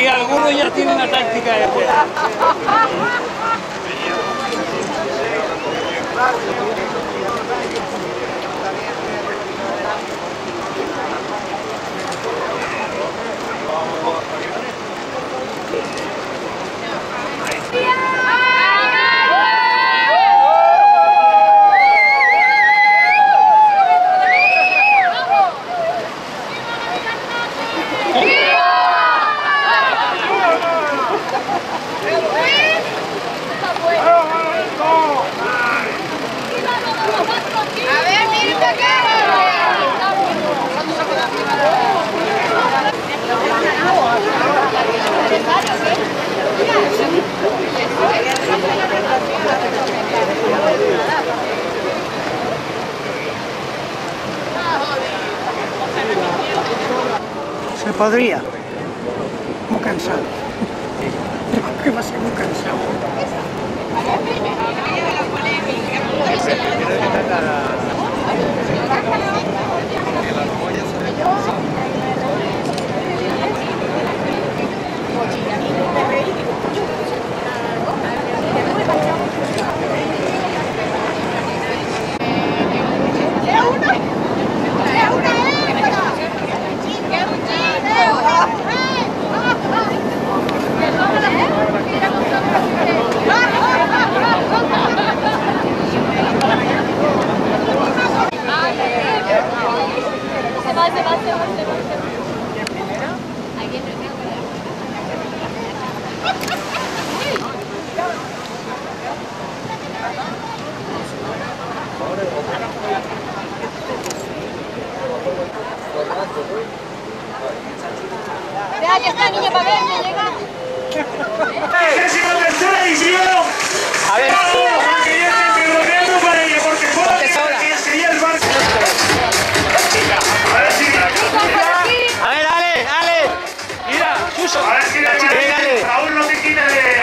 aquí algunos ya tienen una táctica de A que podria. M'ho cansat. Crec que va ser molt cansat. Aquí está, para llega. A ver. A ver, Ale, Ale. Mira, Suso. A ver si la chica aún no te quita de...